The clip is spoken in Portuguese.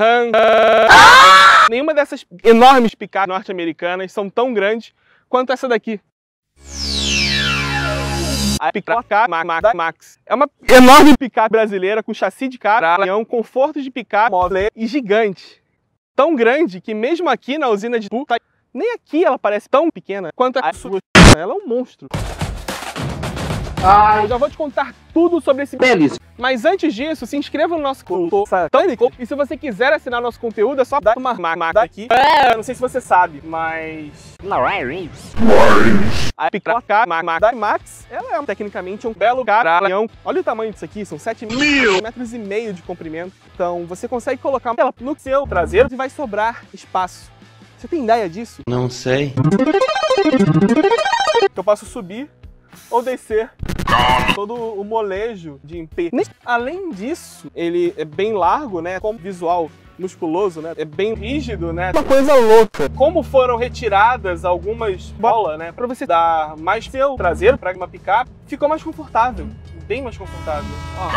Ram. Nenhuma dessas enormes picapes norte-americanas são tão grandes quanto essa daqui. A picape Max é uma enorme picape brasileira com chassi de um conforto de picape móvel e gigante. Tão grande que mesmo aqui na usina de puta, nem aqui ela parece tão pequena quanto a sua. Ela é um monstro. Ai. Eu já vou te contar tudo sobre esse Belíssimo. Mas antes disso, se inscreva no nosso canal Satânico. E se você quiser assinar nosso conteúdo, é só dar uma marca aqui. É, não sei se você sabe, mas... A picape Max, ela é tecnicamente um belo caralhão. Olha o tamanho disso aqui, são 7 mil metros e meio de comprimento. Então você consegue colocar ela no seu traseiro e vai sobrar espaço. Você tem ideia disso? Não sei. Eu posso subir ou descer todo o molejo de MP. Além disso, ele é bem largo, né? Como visual musculoso, né? É bem rígido, né? Uma coisa louca. Como foram retiradas algumas bolas, né? Para você dar mais seu traseiro para uma picape, ficou mais confortável. Bem mais confortável. Ó.